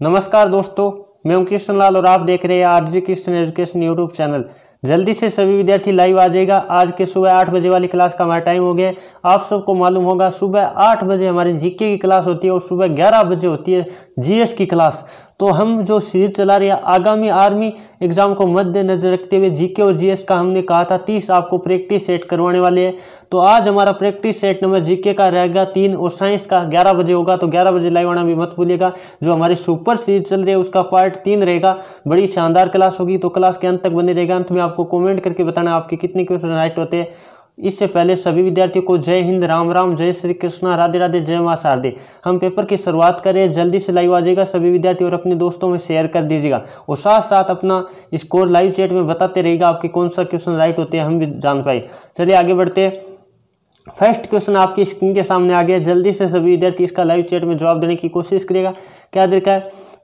नमस्कार दोस्तों, मैं हूँ कृष्ण लाल और आप देख रहे हैं RG Krishna education YouTube channel. जल्दी से सभी विद्यार्थी लाइव आ जाएगा। आज के सुबह आठ बजे वाली क्लास का हमारा टाइम हो गया आप सबको मालूम होगा, सुबह आठ बजे हमारी जीके की क्लास होती है और सुबह ग्यारह बजे होती है जीएस की क्लास। तो हम जो सीरीज़ चला रहे हैं, आगामी आर्मी एग्ज़ाम को मद्देनजर रखते हुए जीके और जीएस का हमने कहा था, तीस आपको प्रैक्टिस सेट करवाने वाले हैं। तो आज हमारा प्रैक्टिस सेट नंबर जीके का रहेगा, तीन और साइंस का ग्यारह बजे होगा तो ग्यारह बजे लाइव आना भी मत भूलिएगा। जो हमारी सुपर सीरीज़ चल रही है, उसका पार्ट तीन रहेगा। बड़ी शानदार क्लास होगी तो क्लास के अंत तक बने रहेगा अंत में आपको कॉमेंट करके बताना, आपके कितने क्वेश्चन राइट होते हैं। इससे पहले सभी विद्यार्थियों को जय हिंद, राम राम, जय श्री कृष्णा, राधे राधे, जय माँ शारदे। हम पेपर की शुरुआत करें, जल्दी से लाइव आ जाएगा सभी विद्यार्थी और अपने दोस्तों में शेयर कर दीजिएगा। और साथ साथ अपना स्कोर लाइव चैट में बताते रहेगा आपके कौन सा क्वेश्चन राइट होते हैं, हम भी जान पाए। चलिए आगे बढ़ते फ़र्स्ट क्वेश्चन आपकी स्क्रीन के सामने आ गया जल्दी से सभी विद्यार्थी इसका लाइव चैट में जवाब देने की कोशिश करेगा क्या देखा है?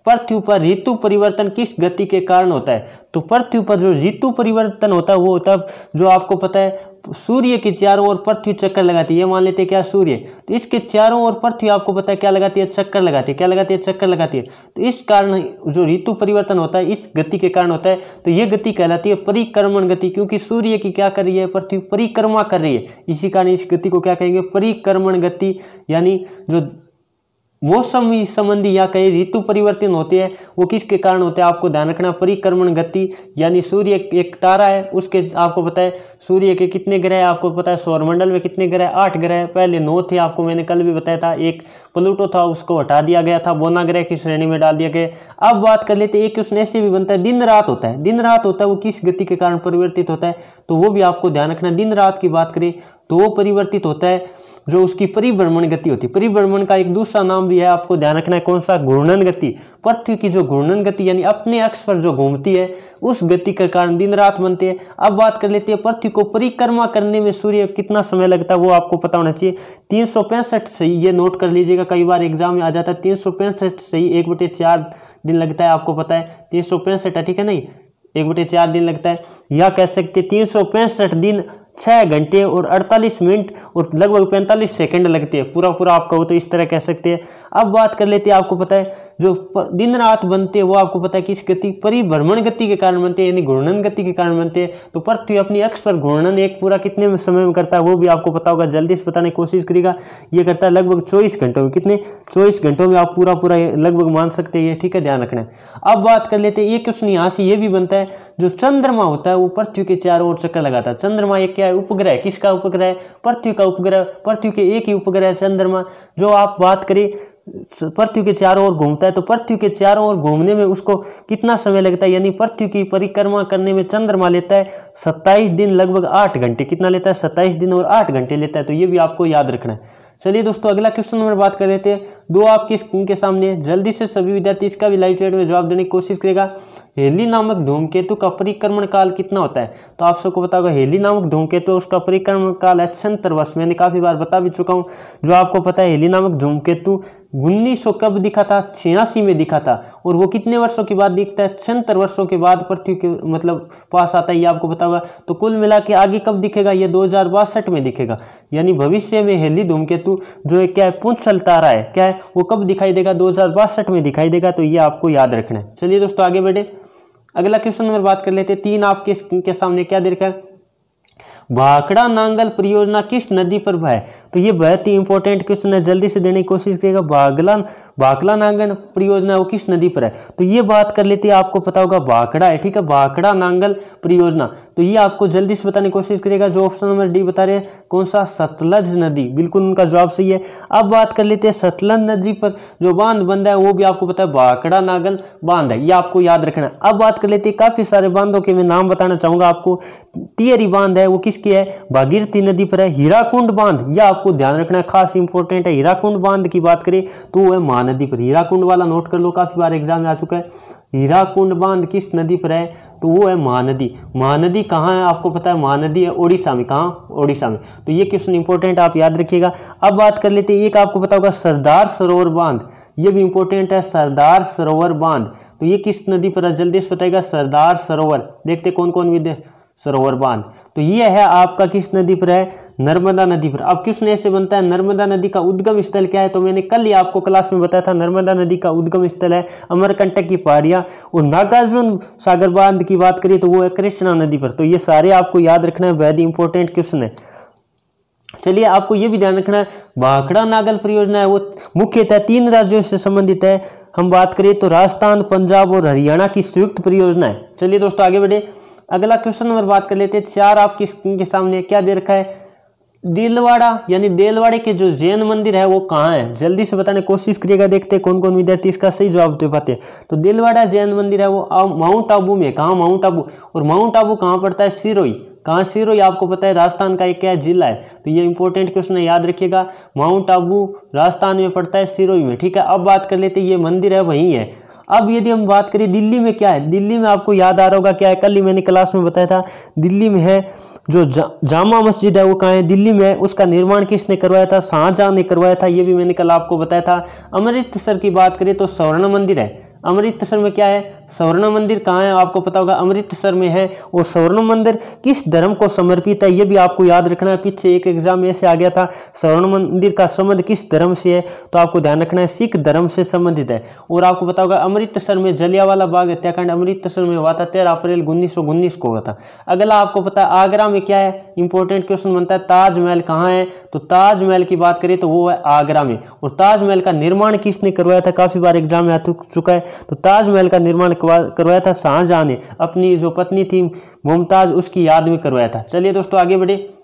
पृथ्वी पर ऋतु परिवर्तन किस गति के कारण होता है? तो पृथ्वी पर जो ऋतु परिवर्तन होता है, वो होता है, जो आपको पता है सूर्य के चारों ओर पृथ्वी चक्कर लगाती है। ये मान लेते हैं क्या सूर्य? तो इसके चारों ओर पृथ्वी, आपको पता है क्या लगाती है? चक्कर लगाती है। क्या लगाती है? चक्कर लगाती है। तो इस कारण जो ऋतु परिवर्तन होता है, इस गति के कारण होता है। तो ये गति कहलाती है परिक्रमण गति, क्योंकि सूर्य की क्या कर रही है? पृथ्वी परिक्रमा कर रही है। इसी कारण इस गति को क्या कहेंगे? परिक्रमण गति, यानी जो मौसम संबंधी या कई ऋतु परिवर्तन होते हैं, वो किसके कारण होते हैं? आपको ध्यान रखना, परिक्रमण गति, यानी सूर्य एक तारा है, उसके आपको पता है, सूर्य के कितने ग्रह आपको पता है सौरमंडल में कितने ग्रह आठ ग्रह पहले नौ थे, आपको मैंने कल भी बताया था, एक प्लूटो था, उसको हटा दिया गया था बोना ग्रह की श्रेणी में डाल दिया गया अब बात कर लेते एक क्वेश्चन ऐसे भी बनता है, दिन रात होता है। दिन रात होता है, वो किस गति के कारण परिवर्तित होता है? तो वो भी आपको ध्यान रखना, दिन रात की बात करें तो वो परिवर्तित होता है जो उसकी परिभ्रमण गति होती है। परिभ्रमण का एक दूसरा नाम भी है, आपको ध्यान रखना है कौन सा? घूर्णन गति। पृथ्वी की जो घूर्णन गति, यानी अपने अक्ष पर जो घूमती है, उस गति के कारण दिन रात बनते हैं। अब बात कर लेते हैं पृथ्वी को परिक्रमा करने में सूर्य कितना समय लगता है, वो आपको पता होना चाहिए। तीन सौ ये नोट कर लीजिएगा, कई बार एग्ज़ाम में आ जाता है, तीन सौ सही एक बटे चार दिन लगता है, आपको पता है। तीन सौ पैंसठ ठीक है, नहीं? एक बटे चार दिन लगता है। या कह सकते तीन सौ पैंसठ दिन छः घंटे और अड़तालीस मिनट और लगभग पैंतालीस सेकंड लगते हैं। पूरा पूरा आप कहो तो इस तरह कह सकते हैं। अब बात कर लेते हैं आपको पता है, जो दिन रात बनते हैं, वो आपको पता है किस गति, परिभ्रमण गति के कारण बनते हैं, यानी घूर्णन गति के कारण बनते हैं। तो पृथ्वी अपनी अक्ष पर घूर्णन एक पूरा कितने में समय में करता है, वो भी आपको पता होगा, जल्दी से बताने की कोशिश करेगा ये करता है लगभग चौबीस घंटों में। कितने? चौबीस घंटों में आप पूरा पूरा लगभग मान सकते हैं, ये ठीक है, ध्यान रखना अब बात कर लेते हैं, ये क्वेश्चन यहाँ से ये भी बनता है, जो चंद्रमा होता है, वो पृथ्वी के चारों ओर चक्कर लगाता है। चंद्रमा एक क्या है? उपग्रह। किसका उपग्रह? पृथ्वी का उपग्रह, पृथ्वी के एक ही उपग्रह है चंद्रमा। जो आप बात करें पृथ्वी के चारों ओर घूमता है तो पृथ्वी के चारों ओर घूमने में उसको कितना समय लगता है? यानी पृथ्वी की परिक्रमा करने में चंद्रमा लेता है सत्ताईस दिन, लगभग आठ घंटे। कितना लेता है? सत्ताईस दिन और आठ घंटे लेता है। तो ये भी आपको याद रखना है। चलिए दोस्तों, अगला क्वेश्चन नंबर बात कर लेते हैं। दो आपकी स्क्रीन के सामने जल्दी से सभी विद्यार्थी इसका भी लाइव चैट में जवाब देने की कोशिश करेगा। हेली नामक धूमकेतु का परिक्रमण काल कितना होता है? तो आप सबको पता होगा हेली नामक धूमकेतु उसका परिक्रमण काल है छंतर वर्ष। मैंने काफ़ी बार बता भी चुका हूँ। जो आपको पता है, हेली नामक धूमकेतु उन्नीस कब दिखा था? छियासी में दिखा था। और वो कितने वर्षों के बाद दिखता है? छिहत्तर वर्षों के बाद पृथ्वी के मतलब पास आता है, ये आपको पता होगा। तो कुल मिला के आगे कब दिखेगा? ये दो हज़ार बासठ में दिखेगा। यानी भविष्य में हेली धूमकेतु जो है क्या है? पुंछल तारा है। क्या है? वो कब दिखाई देगा? दो हज़ार बासठ में दिखाई देगा। तो ये आपको याद रखना है। चलिए दोस्तों, आगे बढ़े। अगला क्वेश्चन नंबर बात कर लेते हैं। तीन आपके के सामने क्या देखा है? भाखड़ा नांगल परियोजना किस नदी पर है तो ये बहुत ही इंपॉर्टेंट क्वेश्चन है। जल्दी से देने की कोशिश करेगा भागला, भाखड़ा नांगल परियोजना वो किस नदी पर है? तो ये बात कर लेते हैं, आपको पता होगा भाखड़ा है, ठीक है? भाखड़ा नांगल परियोजना। तो ये आपको जल्दी से बताने की कोशिश करेगा जो ऑप्शन नंबर डी बता रहे हैं, कौन सा? सतलज नदी। बिल्कुल उनका जवाब सही है। अब बात कर लेते हैं सतलज नदी पर। जो बाँध बंद है, वो भी आपको पता है भाखड़ा नागल बाँध है। ये आपको याद रखना है। अब बात कर लेते हैं काफ़ी सारे बांधों के मैं नाम बताना चाहूँगा आपको। टियरी बाँध है, वो किसकी है? भागीरथी नदी पर है। हीराकुंड बाँध यह आपको ध्यान रखना खास इंपॉर्टेंट है। हीराकुंड बाँध की बात करें तो वो है महानदी पर। हीराकुंड वाला नोट कर लो, काफ़ी बार एग्ज़ाम में आ चुका है। हीराकुंड बाँध किस नदी पर है? तो वो है महानदी। महानदी कहाँ है? आपको पता है, महानदी है ओडिशा में। कहाँ? ओडिशा में। तो ये क्वेश्चन इंपॉर्टेंट आप याद रखिएगा। अब बात कर लेते हैं, एक आपको पता होगा, सरदार सरोवर बाँध। ये भी इंपॉर्टेंट है, सरदार सरोवर बाँध। तो ये किस नदी पर है? जल्दी से बताएगा सरदार सरोवर। देखते कौन कौन विद्य सरोवर बाँध। तो ये है आपका किस नदी पर है? नर्मदा नदी पर। अब क्वेश्चन ऐसे बनता है? नर्मदा नदी का उद्गम स्थल क्या है? तो मैंने कल ही आपको क्लास में बताया था, नर्मदा नदी का उद्गम स्थल है अमरकंटक की पहाड़ियाँ। और नागार्जुन सागर बाँध की बात करिए तो वो है कृष्णा नदी पर। तो ये सारे आपको याद रखना है ही इंपॉर्टेंट क्वेश्चन है। चलिए आपको ये भी ध्यान रखना है, भाखड़ा नागल परियोजना है, वो मुख्यतः तीन राज्यों से संबंधित है। हम बात करें तो राजस्थान, पंजाब और हरियाणा की संयुक्त परियोजना है। चलिए दोस्तों आगे बढ़े। अगला क्वेश्चन नंबर बात कर लेते हैं। चार आपकी स्क्रीन के सामने क्या दे रखा है? दिलवाड़ा, यानी देलवाड़े के जो जैन मंदिर है, वो कहाँ है? जल्दी से बताने कोशिश करिएगा, देखते हैं कौन कौन विद्यार्थी इसका सही जवाब दे पाते तो दिलवाड़ा जैन मंदिर है, वो माउंट आबू में कहाँ? माउंट आबू। और माउंट आबू कहाँ पड़ता है? सिरोई कहाँ? सिरोई आपको पता है, राजस्थान का एक क्या जिला है। तो ये इंपॉर्टेंट क्वेश्चन है, याद रखिएगा। माउंट आबू राजस्थान में पड़ता है सिरोई में। ठीक है, अब बात कर लेते ये मंदिर है, वहीं है। अब यदि हम बात करें दिल्ली में क्या है? दिल्ली में आपको याद आ रहा होगा क्या है? कल ही मैंने क्लास में बताया था दिल्ली में है जो जा, जामा मस्जिद है वो कहाँ है? दिल्ली में है उसका निर्माण किसने करवाया था? शाहजहाँ ने करवाया था ये भी मैंने कल आपको बताया था। अमृतसर की बात करें तो स्वर्ण मंदिर है। अमृतसर में क्या है? स्वर्ण मंदिर कहाँ है? आपको पता होगा, अमृतसर में है। और स्वर्ण मंदिर किस धर्म को समर्पित है, ये भी आपको याद रखना है। पीछे एक एग्ज़ाम ऐसे आ गया था, स्वर्ण मंदिर का संबंध किस धर्म से है? तो आपको ध्यान रखना है, सिख धर्म से संबंधित है। और आपको पता होगा, अमृतसर में जलियावाला बाग हत्याकांड, अमृतसर में हुआ था तेरह अप्रैल उन्नीस सौ उन्नीस को हुआ था। अगला आपको पता है आगरा में क्या है? इंपॉर्टेंट क्वेश्चन बनता है, ताजमहल कहाँ है? तो ताजमहल की बात करें तो वो है आगरा में। और ताजमहल का निर्माण किसने करवाया था? काफ़ी बार एग्ज़ाम में आ चुका है। तो ताजमहल का निर्माण करवाया था शाहजहां ने अपनी जो पत्नी थी, मुमताज़, उसकी याद में करवाया था। चलिए दोस्तों, आगे बढ़े।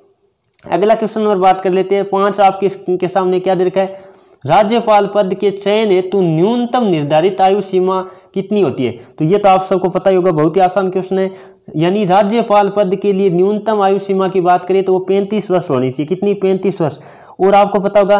अगला क्वेश्चन नंबर बात कर लेते हैं। पाँच आपके के सामने क्या दे है? राज्यपाल पद के चयन हेतु न्यूनतम निर्धारित आयु सीमा कितनी होती है? तो ये तो आप सबको पता ही होगा, बहुत ही आसान क्वेश्चन है। यानी राज्यपाल पद के लिए न्यूनतम आयु सीमा की बात करें तो वो पैंतीस वर्ष होनी चाहिए। कितनी? पैंतीस वर्ष। और आपको पता होगा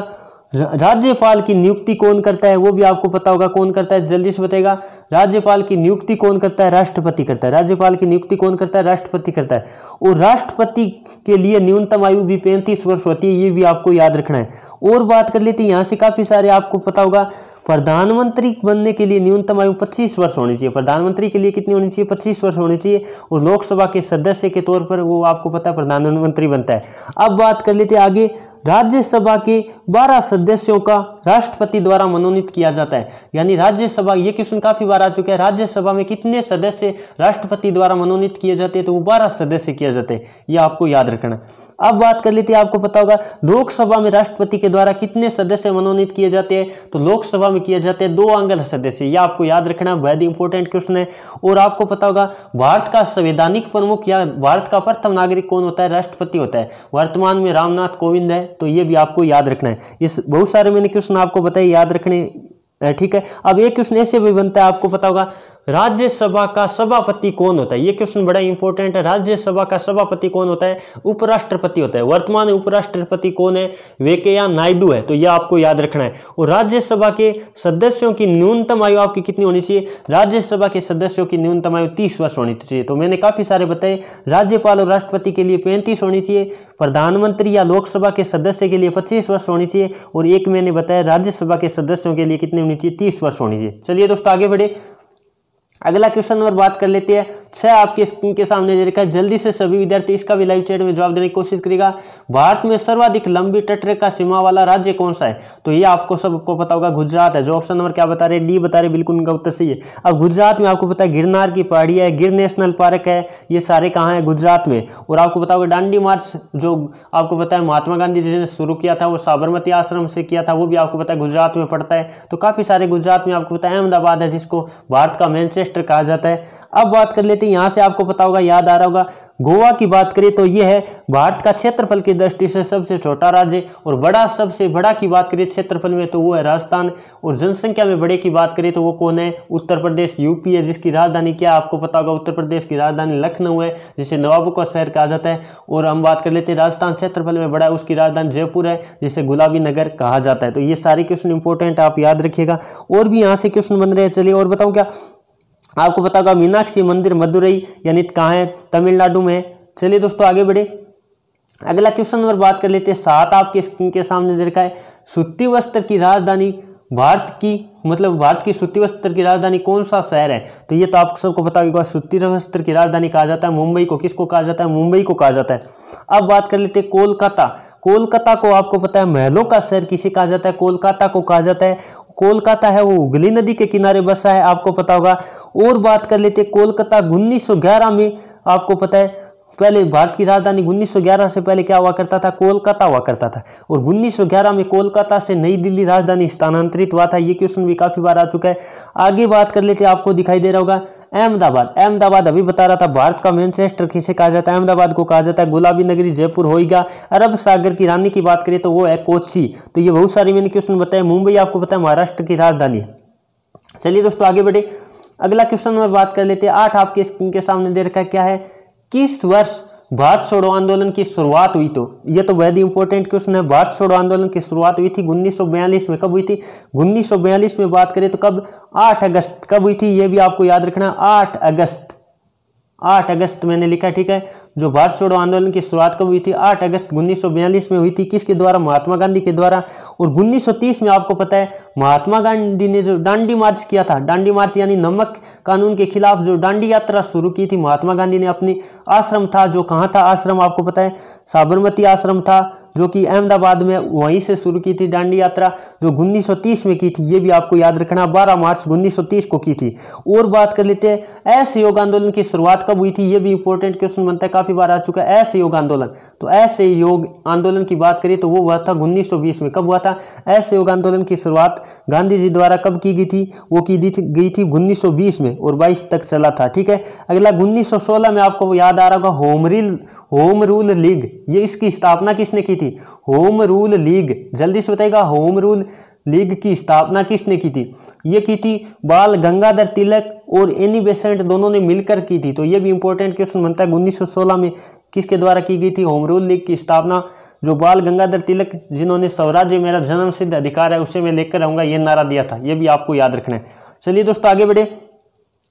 राज्यपाल की नियुक्ति कौन करता है, वो भी आपको पता होगा कौन करता है, जल्दी से बताएगा राज्यपाल की नियुक्ति कौन करता है? राष्ट्रपति करता है। राज्यपाल की नियुक्ति कौन करता है? राष्ट्रपति करता है। और राष्ट्रपति के लिए न्यूनतम आयु भी पैंतीस वर्ष होती है, ये भी आपको याद रखना है। और बात कर लेते हैं, यहाँ से काफ़ी सारे आपको पता होगा प्रधानमंत्री बनने के लिए न्यूनतम आयु 25 वर्ष होनी चाहिए। प्रधानमंत्री के लिए कितनी होनी चाहिए? 25 वर्ष होनी चाहिए। और लोकसभा के सदस्य के तौर पर वो आपको पता है प्रधानमंत्री बनता है। अब बात कर लेते आगे। राज्यसभा के 12 सदस्यों का राष्ट्रपति द्वारा मनोनीत किया जाता है। यानी राज्यसभा, ये क्वेश्चन काफ़ी बार आ चुका है। राज्यसभा में कितने सदस्य राष्ट्रपति द्वारा मनोनीत किए जाते हैं? तो वो 12 सदस्य किए जाते हैं। ये आपको याद रखना। अब बात कर लेते हैं, आपको पता होगा, लोकसभा में राष्ट्रपति के द्वारा कितने सदस्य मनोनीत किए जाते हैं? तो लोकसभा में किए जाते हैं दो आंगल सदस्य। ये आपको याद रखना बहुत इंपॉर्टेंट क्वेश्चन है। और आपको पता होगा, भारत का संवैधानिक प्रमुख या भारत का प्रथम नागरिक कौन होता है? राष्ट्रपति होता है। वर्तमान में रामनाथ कोविंद है तो ये भी आपको याद रखना है। इस बहुत सारे मैंने क्वेश्चन आपको बताए, याद रखने, ठीक है। अब एक क्वेश्चन ऐसे भी बनता है, आपको पता होगा राज्यसभा का सभापति कौन होता है? ये क्वेश्चन बड़ा इंपॉर्टेंट है। राज्यसभा का सभापति कौन होता है? उपराष्ट्रपति होता है। वर्तमान उपराष्ट्रपति कौन है? वेकैया नायडू है। तो ये आपको याद रखना है। और राज्यसभा के सदस्यों की न्यूनतम आयु आपकी कितनी होनी चाहिए? राज्यसभा के सदस्यों की न्यूनतम आयु तीस वर्ष होनी चाहिए। तो मैंने काफ़ी सारे बताए। राज्यपाल और राष्ट्रपति के लिए पैंतीस होनी चाहिए। प्रधानमंत्री या लोकसभा के सदस्य के लिए पच्चीस वर्ष होनी चाहिए। और एक मैंने बताया, राज्यसभा के सदस्यों के लिए कितनी होनी चाहिए? तीस वर्ष होनी चाहिए। चलिए दोस्तों, आगे बढ़े। अगला क्वेश्चन नंबर बात कर लेते हैं। छह आपके स्क्रीन के सामने दे रखा है। जल्दी से सभी विद्यार्थी इसका भी लाइव चैट में जवाब देने की कोशिश करेगा। भारत में सर्वाधिक लंबी तटरेखा सीमा वाला राज्य कौन सा है? तो ये आपको सबको पता होगा, गुजरात है। जो ऑप्शन नंबर क्या बता रहे डी बता रहे बिल्कुल उनका उत्तर सही है। अब गुजरात में आपको पता है, गिरनार की पहाड़ी है, गिर नेशनल पार्क है। ये सारे कहाँ है? गुजरात में। और आपको पता होगा, डांडी मार्च जो आपको पता है, महात्मा गांधी जी ने शुरू किया था, वो साबरमती आश्रम से किया था, वो भी आपको पता है गुजरात में पड़ता है। तो काफ़ी सारे गुजरात में आपको पता है, अहमदाबाद है जिसको भारत का मैनचेस्टर कहा जाता है। अब बात कर लेते हैं, यहाँ से आपको पता होगा, याद आ रहा होगा। गोवा की बात करें तो ये है, भारत का क्षेत्रफल की दृष्टि से सबसे छोटा राज्य और बड़ा, सबसे बड़ा की बात करें क्षेत्रफल में तो वो है राजस्थान। और जनसंख्या में बड़े की बात करें तो वो कौन है? उत्तर प्रदेश, यूपी है, जिसकी राजधानी क्या आपको पता होगा, उत्तर प्रदेश की राजधानी लखनऊ है, जिसे नवाबों का शहर कहा जाता है। और हम बात कर लेते हैं, राजस्थान क्षेत्रफल में बड़ा है, उसकी राजधानी जयपुर है, जिसे गुलाबी नगर कहा जाता है। तो ये सारे क्वेश्चन इंपॉर्टेंट आप याद रखिएगा। और भी यहाँ से क्वेश्चन बन रहे हैं, चलिए और बताऊँ क्या? आपको पता होगा मीनाक्षी मंदिर, मदुरई, यानी कहाँ है? तमिलनाडु में चलिए दोस्तों, आगे बढ़े। अगला क्वेश्चन नंबर बात कर लेते हैं। सात आपके स्क्रीन के सामने देखा है। सूती वस्त्र की राजधानी भारत की मतलब भारत की सूती वस्त्र की राजधानी कौन सा शहर है? तो ये तो आप सबको पता होगा, सूती वस्त्र की राजधानी कहा जाता है, मुंबई को किसको कहा जाता है? मुंबई को कहा जाता है। अब बात कर लेते हैं कोलकाता। कोलकाता को आपको पता है, महलों का शहर किसे कहा जाता है? कोलकाता को कहा जाता है। कोलकाता है वो हुगली नदी के किनारे बसा है, आपको पता होगा। और बात कर लेते हैं, कोलकाता उन्नीस सौ ग्यारह में आपको पता है, पहले भारत की राजधानी 1911 से पहले क्या हुआ करता था? कोलकाता हुआ करता था। और 1911 में कोलकाता से नई दिल्ली राजधानी स्थानांतरित हुआ था। ये क्वेश्चन भी काफ़ी बार आ चुका है। आगे बात कर लेते आपको दिखाई दे रहा होगा अहमदाबाद। अहमदाबाद अभी बता रहा था, भारत का मैनचेस्टर किसे कहा जाता है? अहमदाबाद को कहा जाता है गुलाबी नगरी जयपुर होएगा अरब सागर की रानी की बात करें तो वो है कोची तो ये बहुत सारी मैंने क्वेश्चन बताए, मुंबई आपको पता है, महाराष्ट्र की राजधानी है। चलिए दोस्तों, आगे बढ़े। अगला क्वेश्चन में बात कर लेते हैं। आठ आपके स्क्रीन के सामने दे रखा क्या है? किस वर्ष भारत छोड़ो आंदोलन की शुरुआत हुई तो। ये तो वेरी इंपॉर्टेंट क्वेश्चन है। भारत छोड़ो आंदोलन की शुरुआत हुई थी उन्नीस सौ बयालीस में। कब हुई थी? उन्नीस सौ बयालीस में बात करें तो कब? 8 अगस्त। कब हुई थी? ये भी आपको याद रखना। 8 अगस्त। आठ अगस्त मैंने लिखा, ठीक है? जो भारत छोड़ो आंदोलन की शुरुआत कब हुई थी? आठ अगस्त उन्नीस सौ बयालीस में हुई थी। किसके द्वारा? महात्मा गांधी के द्वारा। और 1930 में आपको पता है, महात्मा गांधी ने जो डांडी मार्च किया था, डांडी मार्च यानी नमक कानून के खिलाफ जो डांडी यात्रा शुरू की थी, महात्मा गांधी ने अपनी आश्रम था, जो कहाँ था आश्रम आपको पता है? साबरमती आश्रम था जो कि अहमदाबाद में वहीं से शुरू की थी डांडी यात्रा, जो 1930 में की थी, ये भी आपको याद रखना 12 मार्च 1930 को की थी। और बात कर लेते हैं असहयोग आंदोलन की शुरुआत कब हुई थी, ये भी इंपॉर्टेंट क्वेश्चन बनता है, काफ़ी बार आ चुका है असहयोग आंदोलन। तो असहयोग आंदोलन की बात करें तो वो हुआ था उन्नीस सौ बीस में। कब हुआ था? असहयोग आंदोलन की शुरुआत गांधी जी द्वारा कब की गई थी? वो की गई थी उन्नीस सौ बीस में, और बाईस तक चला था, ठीक है? अगला उन्नीस सौ सोलह में आपको याद आ रहा होगा, होमरिल होम रूल लीग, ये इसकी स्थापना किसने की थी? होम रूल लीग, जल्दी से बताएगा होम रूल लीग की स्थापना किसने की थी? ये की थी बाल गंगाधर तिलक और एनी बेसेंट दोनों ने मिलकर की थी। तो ये भी इंपॉर्टेंट क्वेश्चन बनता है उन्नीस सौ सोलह में, किसके द्वारा की गई थी होम रूल लीग की स्थापना? जो बाल गंगाधर तिलक जिन्होंने स्वराज्य मेरा जन्म सिद्ध अधिकार है, उसे मैं लेकर आऊँगा, ये नारा दिया था, ये भी आपको याद रखना है। चलिए दोस्तों, आगे बढ़े।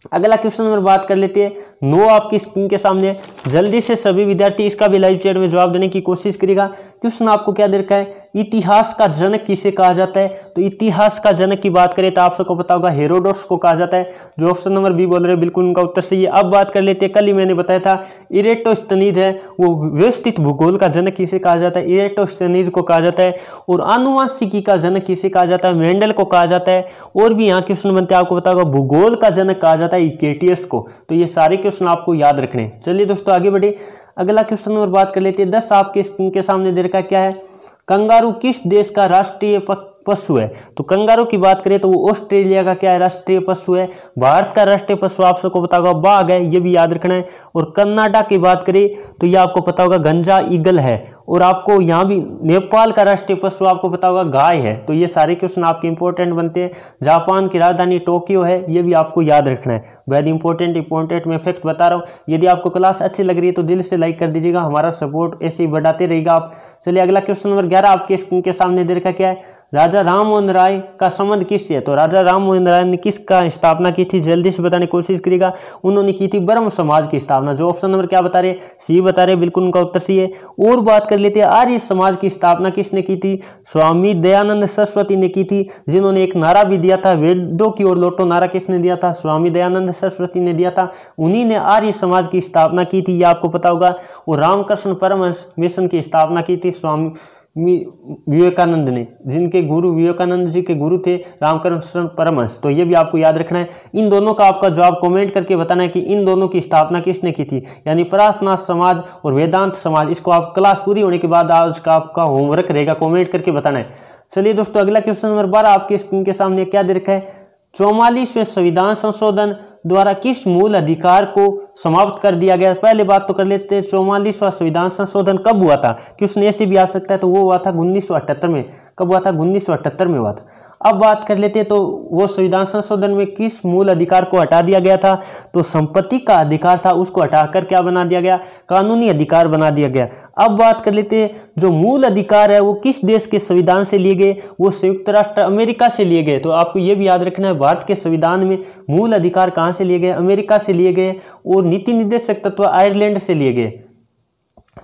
अगला क्वेश्चन नंबर बात कर लेते हैं। नो आपकी स्क्रीन के सामने। जल्दी से सभी विद्यार्थी इसका भी लाइव चैट में जवाब देने की कोशिश करेगा क्वेश्चन आपको क्या दे रखा है? इतिहास का जनक किसे कहा जाता है? तो इतिहास का जनक की बात करें तो आप सबको पता होगा हेरोडोट्स को कहा जाता है, जो ऑप्शन नंबर बी बोल रहे हैं, बिल्कुल उनका उत्तर सही है। अब बात कर लेते हैं, कल ही मैंने बताया था इरेटोस्तनीज है, वो व्यवस्थित भूगोल का जनक किसे कहा जाता है? इरेटोस्तनीज को कहा जाता है और आनुवांशिकी का जनक किसे कहा जाता है? मेंडल को कहा जाता है। और भी यहाँ क्वेश्चन बनते हैं, आपको पता होगा, भूगोल का जनक कहा जाता है इकेटियस को। तो ये सारे क्वेश्चन आपको याद रखने चलिए दोस्तों, आगे बढ़े। अगला क्वेश्चन नंबर बात कर लेते हैं। दस आपके स्क्रीन के सामने दे रखा क्या है? कंगारू किस देश का राष्ट्रीय पशु है। तो कंगारू की बात करें तो वो ऑस्ट्रेलिया का क्या है? राष्ट्रीय पशु है। भारत का राष्ट्रीय पशु आप सबको पता होगा, बाघ है, ये भी याद रखना है। और कन्नाडा की बात करें तो ये आपको पता होगा, गंजा ईगल है। और आपको यहाँ भी नेपाल का राष्ट्रीय पशु आपको पता होगा, गाय है। तो ये सारे क्वेश्चन आपके इंपॉर्टेंट बनते हैं। जापान की राजधानी टोक्यो है, ये भी आपको याद रखना है। वेरी इंपॉर्टेंट इंपॉर्टेंट मैं फैक्ट बता रहा हूँ। यदि आपको क्लास अच्छी लग रही है तो दिल से लाइक कर दीजिएगा। हमारा सपोर्ट ऐसे ही बढ़ाते रहेगा आप। चलिए, अगला क्वेश्चन नंबर ग्यारह आपके स्क्रीन के सामने दे रखा क्या है? राजा राम मोहन राय का संबंध किससे तो राजा राम मोहन राय ने किसका स्थापना की थी? जल्दी से बताने की कोशिश करेगा उन्होंने की थी ब्रह्म समाज की स्थापना। जो ऑप्शन नंबर क्या बता रहे सी बता रहे बिल्कुल उनका उत्तर सी है। और बात कर लेते हैं, आर्य समाज की स्थापना किसने की थी? स्वामी दयानंद सरस्वती ने की थी, जिन्होंने एक नारा भी दिया था, वेदों की ओर लोटो नारा किसने दिया था? स्वामी दयानंद सरस्वती ने दिया था। उन्हीं ने आर्य समाज की स्थापना की थी ये आपको पता होगा। और रामकृष्ण परमहंस मिशन की स्थापना की थी, स्वामी विवेकानंद ने जिनके गुरु विवेकानंद जी के गुरु थे रामकृष्ण परमहंस। तो ये भी आपको याद रखना है। इन दोनों का आपका जवाब कमेंट करके बताना है कि इन दोनों की स्थापना किसने की थी? यानी प्रार्थना समाज और वेदांत समाज, इसको आप क्लास पूरी होने के बाद आज का आपका होमवर्क रहेगा। कॉमेंट करके बताना है। चलिए दोस्तों, अगला क्वेश्चन नंबर बारह आपके स्क्रीन के सामने क्या दे रखा है? चौवालीसवें संविधान संशोधन द्वारा किस मूल अधिकार को समाप्त कर दिया गया? पहले बात तो कर लेते हैं, चौवालीसवा संविधान संशोधन कब हुआ था? क्वेश्चन ऐसे भी आ सकता है तो वो हुआ था उन्नीस सौ अठहत्तर में। कब हुआ था? उन्नीस सौ अठहत्तर में हुआ था। अब बात कर लेते हैं तो वो संविधान संशोधन में किस मूल अधिकार को हटा दिया गया था? तो संपत्ति का अधिकार था, उसको हटाकर क्या बना दिया गया? कानूनी अधिकार बना दिया गया। अब बात कर लेते हैं, जो मूल अधिकार है, वो किस देश के संविधान से लिए गए? वो संयुक्त राष्ट्र अमेरिका से लिए गए। तो आपको ये भी याद रखना है, भारत के संविधान में मूल अधिकार कहाँ से लिए गए? अमेरिका से लिए गए और नीति निर्देशक तत्व आयरलैंड से लिए गए।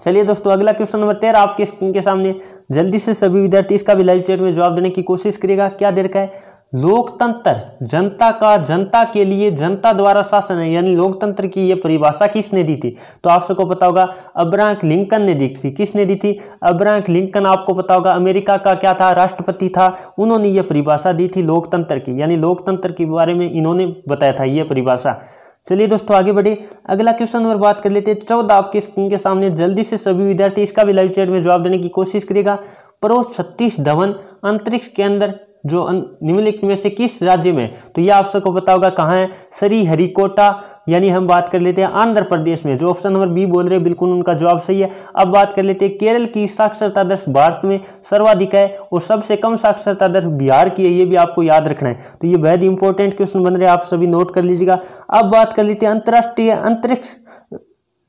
चलिए दोस्तों, अगला क्वेश्चन नंबर तेरह आपके स्क्रीन के सामने। जल्दी से सभी विद्यार्थी इसका भी लाइव चैट में जवाब देने की कोशिश करेगा क्या दे रखा है? लोकतंत्र, जनता का, जनता के लिए जनता द्वारा शासन है, यानी लोकतंत्र की ये परिभाषा किसने दी थी? तो आप सबको पता होगा अब्राहम लिंकन ने दी थी। किसने दी थी? अब्राहम लिंकन आपको पता होगा, अमेरिका का क्या था? राष्ट्रपति था। उन्होंने ये परिभाषा दी थी लोकतंत्र की, यानी लोकतंत्र के बारे में इन्होंने बताया था ये परिभाषा। चलिए दोस्तों, आगे बढ़े। अगला क्वेश्चन नंबर बात कर लेते हैं। चौदह आपके स्क्रीन के सामने जल्दी से सभी विद्यार्थी इसका भी लाइव चैट में जवाब देने की कोशिश करेगा। प्रो छत्तीस धवन अंतरिक्ष के अंदर। जो निम्नलिखित में से किस राज्य में? तो ये आप सबको पता होगा कहाँ है? सरी हरिकोटा यानी हम बात कर लेते हैं आंध्र प्रदेश में, जो ऑप्शन नंबर बी बोल रहे हैं, बिल्कुल उनका जवाब सही है। अब बात कर लेते हैं केरल की साक्षरता दर भारत में सर्वाधिक है और सबसे कम साक्षरता दर बिहार की है, ये भी आपको याद रखना है। तो ये बेहद इंपॉर्टेंट क्वेश्चन बन रहे हैं, आप सभी नोट कर लीजिएगा। अब बात कर लेते हैं अंतर्राष्ट्रीय अंतरिक्ष।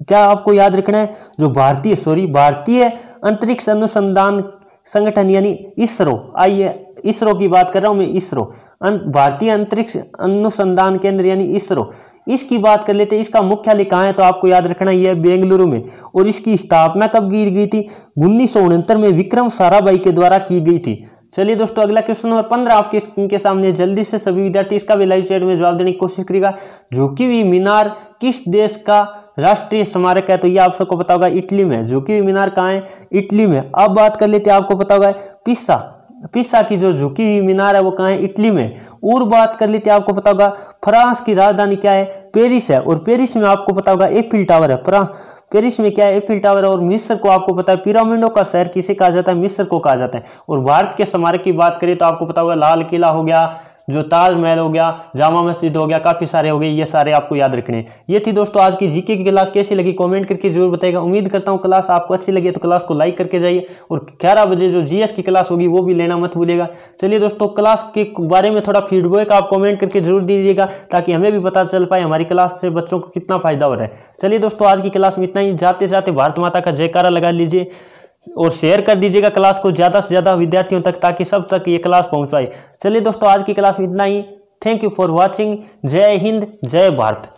क्या आपको याद रखना है? जो भारतीय सॉरी भारतीय अंतरिक्ष अनुसंधान संगठन, यानी इसरो। आइए, इसरो की बात कर रहा हूँ मैं, इसरो। भारतीय अंतरिक्ष अनुसंधान केंद्र, यानी इसरो। इसकी बात कर लेते हैं, इसका मुख्यालय कहाँ है तो आपको याद रखना यह बेंगलुरु में। और इसकी स्थापना कब की गई थी? उन्नीस सौ उनहत्तर में विक्रम साराभाई के द्वारा की गई थी। चलिए दोस्तों, अगला क्वेश्चन नंबर पंद्रह आपके स्क्रीन के सामने जल्दी से सभी विद्यार्थी इसका भी लाइव चैट में जवाब देने की कोशिश करेगा झुकी हुई मीनार किस देश का राष्ट्रीय स्मारक है तो ये आप सबको पता होगा इटली में। झुकी हुई मीनार कहाँ है? इटली में। अब बात कर लेते हैं, आपको पता होगा पिस्सा। पिस्सा की जो झुकी हुई मीनार है, वो कहाँ है? इटली में। और बात कर लेते हैं, आपको पता होगा फ्रांस की राजधानी क्या है? पेरिस है। और पेरिस में आपको पता होगा एफिल टावर है। फ्रांस पेरिस में क्या है? एफिल टावर है। और मिस्र को आपको पता है, पिरामिडों का शहर किसे कहा जाता है? मिस्र को कहा जाता है। और भारत के स्मारक की बात करें तो आपको पता होगा लाल किला हो गया जो ताजमहल हो गया, जामा मस्जिद हो गया, काफ़ी सारे हो गए, ये सारे आपको याद रखने ये थी दोस्तों आज की जीके की क्लास, कैसी लगी कमेंट करके ज़रूर बताएगा उम्मीद करता हूँ क्लास आपको अच्छी लगी तो क्लास को लाइक करके जाइए, और ग्यारह बजे जो जीएस की क्लास होगी, वो भी लेना मत भूलेगा चलिए दोस्तों, क्लास के बारे में थोड़ा फीडबैक आप कॉमेंट करके ज़रूर दीजिएगा, ताकि हमें भी पता चल पाए हमारी क्लास से बच्चों को कितना फ़ायदा हो रहा है। चलिए दोस्तों, आज की क्लास में इतना ही। जाते जाते भारत माता का जयकारा लगा लीजिए। और शेयर कर दीजिएगा क्लास को ज़्यादा से ज़्यादा विद्यार्थियों तक ताकि सब तक ये क्लास पहुँच पाए। चलिए दोस्तों, आज की क्लास में इतना ही। थैंक यू फॉर वॉचिंग जय हिंद, जय भारत।